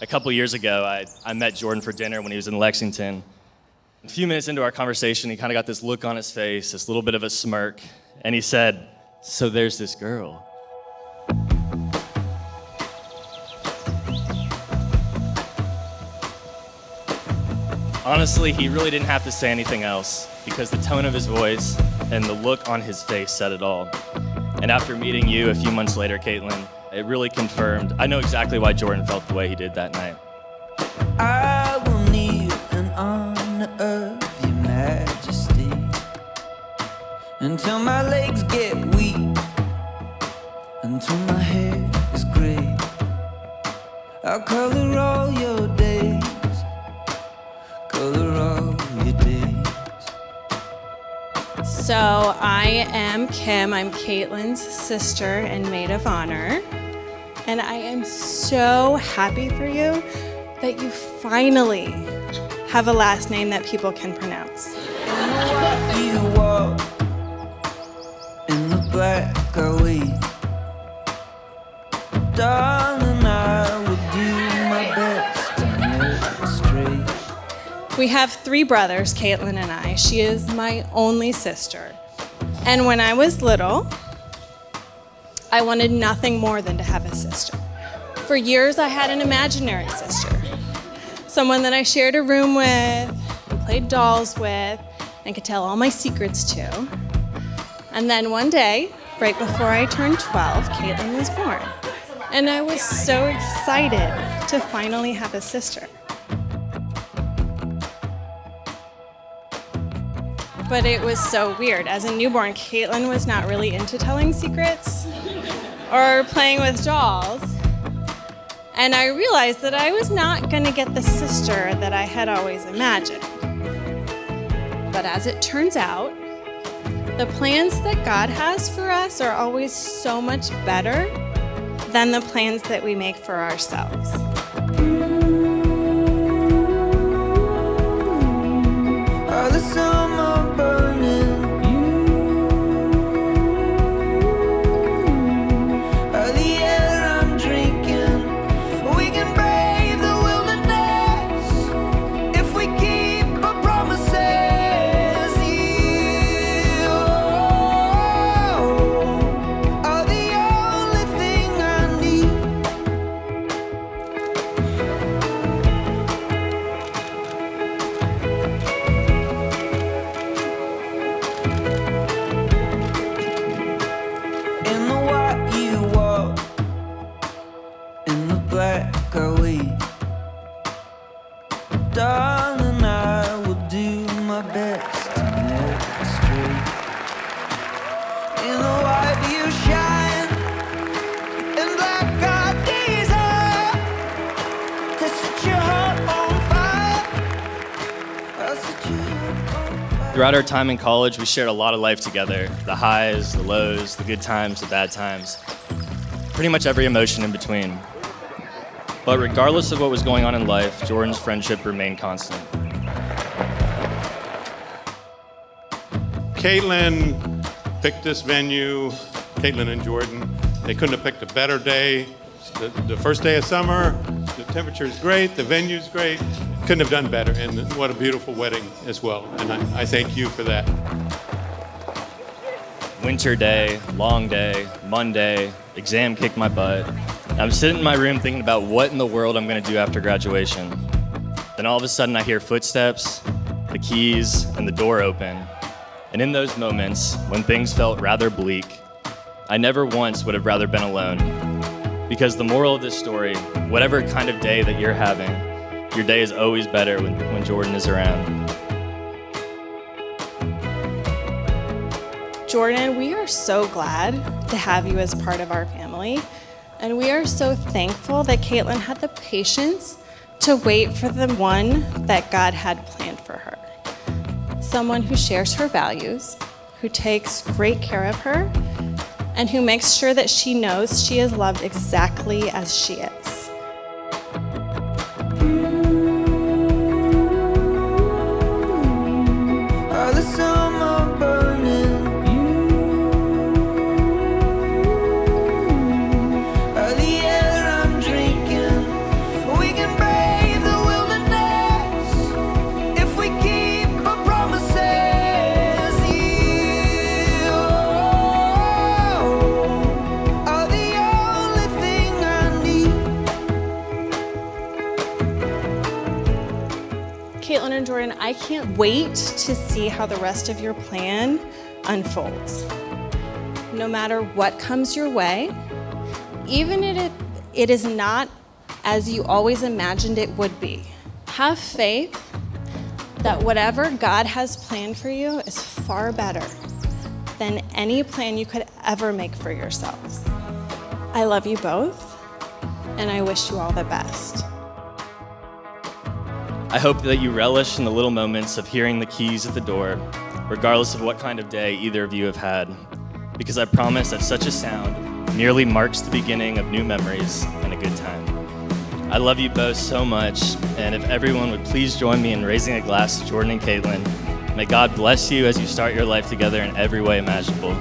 a couple years ago, I, I met Jordan for dinner when he was in Lexington. A few minutes into our conversation, he kind of got this look on his face, this little bit of a smirk, and he said, So there's this girl. Honestly, he really didn't have to say anything else because the tone of his voice and the look on his face said it all. And after meeting you a few months later, Kaitlyn, it really confirmed. I know exactly why Jordan felt the way he did that night. I will kneel in honor of your majesty until my legs get weak, until my hair is gray. I'll color all your days, color all your days. So I am Kim. I'm Kaitlyn's sister and maid of honor. And I am so happy for you that you finally have a last name that people can pronounce. You walk in the black I wait. Darling, I will do my best to make it straight. We have three brothers, Kaitlyn and I. She is my only sister. And when I was little, I wanted nothing more than to have a sister. For years, I had an imaginary sister, someone that I shared a room with, and played dolls with, and could tell all my secrets to. And then one day, right before I turned 12, Kaitlyn was born. And I was so excited to finally have a sister. But it was so weird. As a newborn, Kaitlyn was not really into telling secrets or playing with dolls. And I realized that I was not going to get the sister that I had always imagined. But as it turns out, the plans that God has for us are always so much better than the plans that we make for ourselves. Throughout our time in college, we shared a lot of life together. The highs, the lows, the good times, the bad times, pretty much every emotion in between. But regardless of what was going on in life, Jordan's friendship remained constant. Kaitlyn picked this venue, Kaitlyn and Jordan. They couldn't have picked a better day. The, the first day of summer, the temperature is great, the venue's great. Couldn't have done better, and what a beautiful wedding as well. And I, I thank you for that. Winter day, long day, Monday, exam kicked my butt. I'm sitting in my room thinking about what in the world I'm gonna do after graduation. Then all of a sudden I hear footsteps, the keys, and the door open. And in those moments, when things felt rather bleak, I never once would have rather been alone. Because the moral of this story, whatever kind of day that you're having, your day is always better when, when Jordan is around. Jordan, we are so glad to have you as part of our family. And we are so thankful that Kaitlyn had the patience to wait for the one that God had planned for her. Someone who shares her values, who takes great care of her, and who makes sure that she knows she is loved exactly as she is. And Jordan, I can't wait to see how the rest of your plan unfolds. No matter what comes your way, even if it is not as you always imagined it would be, have faith that whatever God has planned for you is far better than any plan you could ever make for yourselves. I love you both, and I wish you all the best. I hope that you relish in the little moments of hearing the keys at the door, regardless of what kind of day either of you have had, because I promise that such a sound merely marks the beginning of new memories and a good time. I love you both so much, and if everyone would please join me in raising a glass to Jordan and Kaitlyn, may God bless you as you start your life together in every way imaginable.